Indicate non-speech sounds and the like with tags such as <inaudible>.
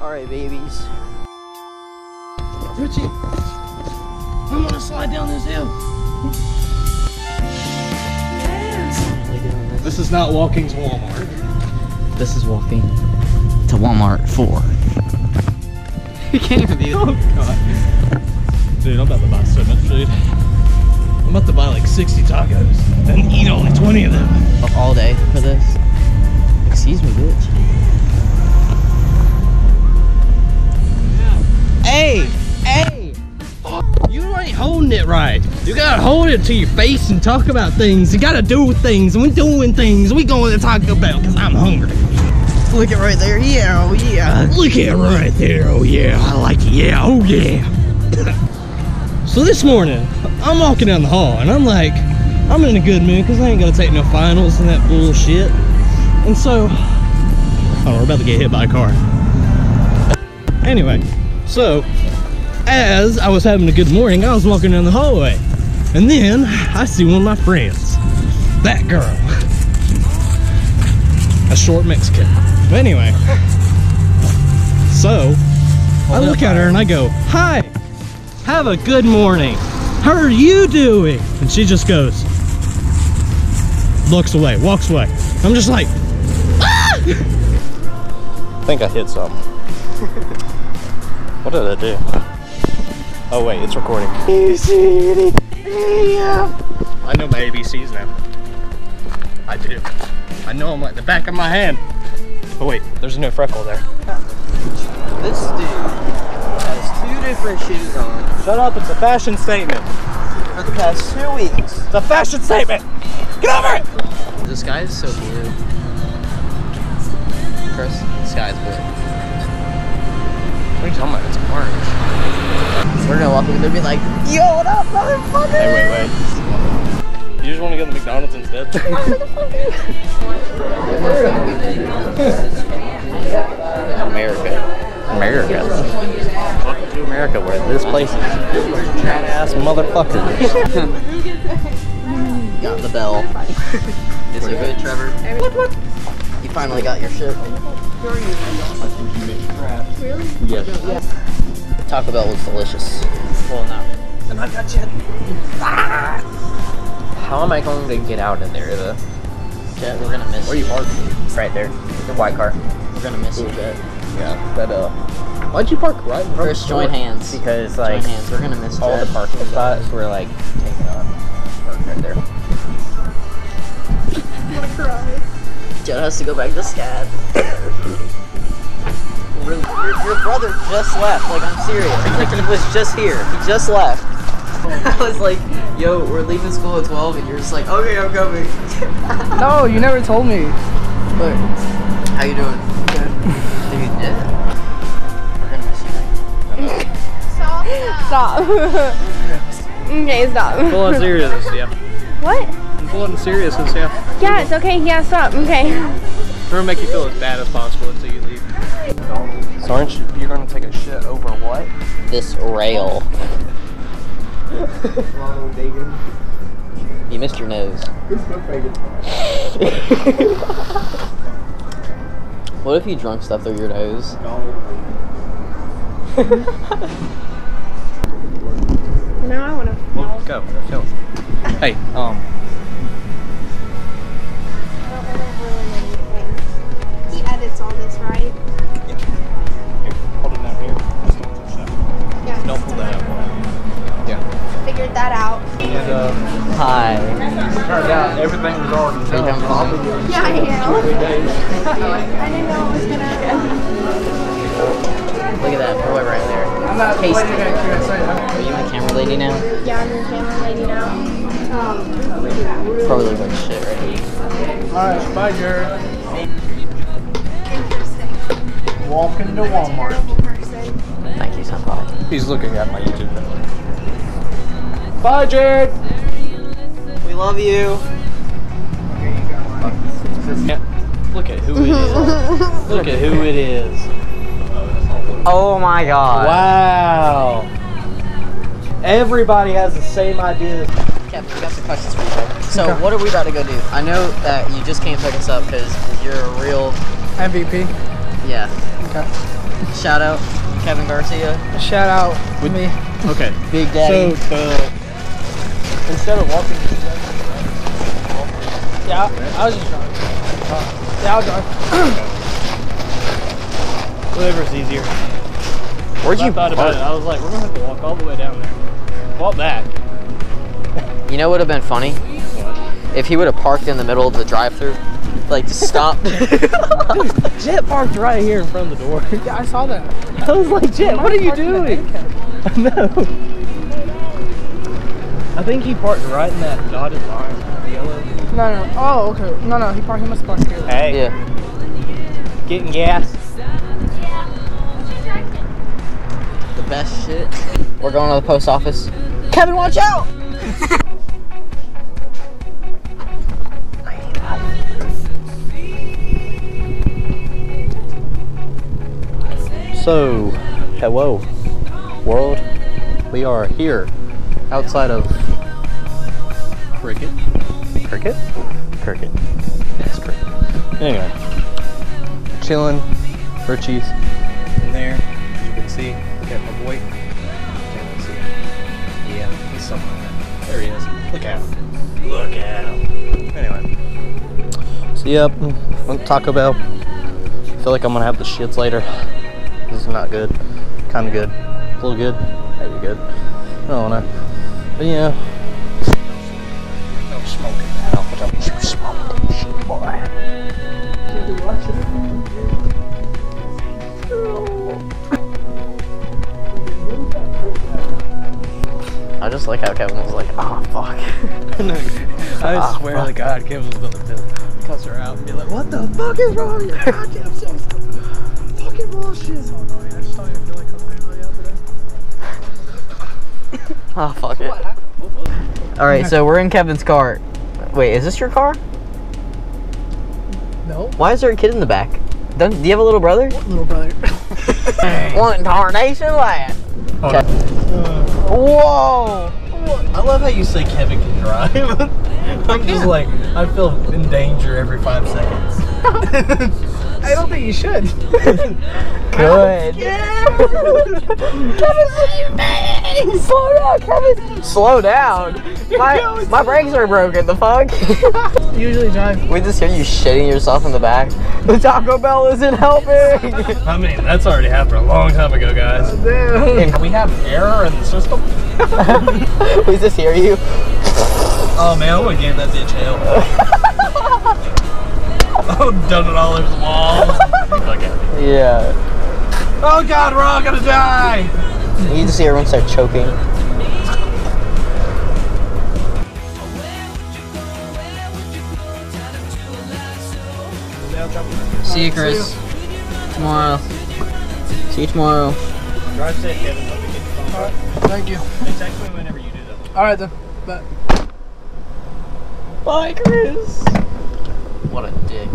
Alright, babies. Richie, I'm gonna slide down this hill. This is not walking to Walmart. This is walking to Walmart 4. you can't even be. Oh god. Dude, I'm about to buy so much food. I'm about to buy like 60 tacos and eat only 20 of them. all day for this. Excuse me, bitch. Right. You gotta hold it to your face and talk about things. You gotta do things. And we doing things. We going to Taco Bell because I'm hungry. Look at right there. Yeah, oh yeah. Look at right there. Oh yeah, I like it. Yeah, oh yeah. <laughs> so this morning, I'm walking down the hall and I'm like, I'm in a good mood because I ain't gonna take no finals and that bullshit. And so, oh, we're about to get hit by a car. Anyway, so as I was having a good morning, I was walking down the hallway, and then I see one of my friends, that girl, a short Mexican. But anyway, so I look at her and I go, "Hi, have a good morning. How are you doing?" And she just goes, looks away, walks away. I'm just like, ah! <laughs> I think I hit something. <laughs> what did I do? Oh wait, it's recording. I know my ABCs now. I do. I know them like the back of my hand. Oh wait, there's no freckle there. This dude has two different shoes on Shut up, it's a fashion statement. for the past two weeks. It's a fashion statement. Get over it! The sky is so blue. Chris, the sky is blue. What are you talking about? It's orange. We're gonna walk over there and be like, Yo, what up, motherfucker? Hey, wait, wait. You just want to go to McDonald's instead? <laughs> Oh, America. America. Welcome to America, where this place is fat ass motherfuckers. <laughs> Got the bell. Is it good, Trevor? What, what? You finally got your shit. Really? Yes. Taco Bell was delicious. Well, no. And I got you. How am I going to get out of there though? Jet, we're gonna miss Where you parked? Right there. The white car. We're gonna miss you, Jet. Yeah, that uh. Why'd you park right in front Chris, of the join store? hands. Because Join like hands. We're gonna miss all Jet. the parking spots were like taken up. Parked right there. <laughs> Jet has to go back to Scat. <laughs> Really, your, your brother just left. Like, I'm serious. Like, he was just here. He just left. <laughs> I was like, yo, we're leaving school at 12, and you're just like, okay, I'm coming. <laughs> No, you never told me. Look, how you doing? Good. Dude, yeah. We're gonna miss you. Stop. <laughs> okay, stop. Full on seriousness, yeah. What? I'm full on seriousness, yeah. Yeah, it's okay. Yeah, stop. Okay. We're gonna make you feel as bad as possible until you This rail. You missed your nose. <laughs> what if you drunk stuff through your nose? <laughs> Now I wanna. Well, go, go. <laughs> Hey, um, Yeah, I am. I didn't know it was gonna. Look at that boy right there. Tasty. Are you my camera lady now? Yeah, I'm your camera lady now. Um, Probably look like shit right here. Alright, bye, Jared. interesting. Walking to Walmart. Thank you, Senpai. He's looking at my YouTube video. Bye, Jared. We love you. Look at who it is. Look at who it is. Oh my god. Wow. Everybody has the same ideas. Captain, we got some questions for you. Bro. So, what are we about to go do? I know that you just can't pick us up because you're a real MVP. Yeah. Okay. Shout out Kevin Garcia, Shout out with me. Okay. Big Daddy. So uh, instead of walking, Yeah, I was just driving. Yeah, I'll drive. <clears throat> whatever's easier. Where'd I you thought park? about it. I was like, we're gonna have to walk all the way down there. Walk back. You know what would have been funny? If he would have parked in the middle of the drive-through, like stopped. <laughs> Jet parked right here in front of the door. <laughs> Yeah, I saw that. <laughs> I was like, Jet, what are you doing? I know. I think he parked right in that dotted line, yellow. No, no. Oh, okay. No, no. He parked. He must park here. Hey, yeah. getting gas. The best shit. We're going to the post office. Kevin, watch out! So, hello, world. We are here outside of Cricket. Cricket? Cricket. Yes, Cricket. Anyway, chilling, Richie's in there. As you can see, look at my boy. Can't really see him. Yeah, he's somewhere there. There he is. Look at him. Look at him. Anyway. So, yep, went Taco Bell. I feel like I'm gonna have the shits later. This is not good. Kind of good. A little good. Maybe good. I don't know. But yeah. Boy. I just like how Kevin was like, oh fuck. <laughs> I Ah, swear fuck. to God, Kevin was going to cuss her out and be like, what the fuck is wrong with your <laughs> goddamn system? Fucking bullshit. Oh, no, I just don't even feel like coming really out today. Oh <laughs> fuck it. Alright, so we're in Kevin's car. Wait, is this your car? No. Why is there a kid in the back? Don't, do you have a little brother? Little brother. <laughs> One tarnation lad. Okay. on. Whoa! I love how you say Kevin can drive. <laughs> I'm just like, I feel in danger every five seconds. <laughs> I don't think you should. Good. Kevin, slow down, Kevin. Slow down. My, <laughs> my brakes are broken. The fuck? <laughs> Usually drive. we just hear you shitting yourself in the back. The Taco Bell isn't helping. I mean, that's already happened a long time ago, guys. <laughs> Damn. We have error in the system. we just hear you. Oh man, I would have gave that bitch hell. Have oh, done it all over the walls. Fuck it. Yeah. Oh god, we're all gonna die! You just see everyone start choking. See you, Chris. Tomorrow. See you tomorrow. Drive safe, Kevin. Let me get your phone. Alright. Thank you. Hey, text me whenever you do that. All right then. But Bye, Chris. What a dick.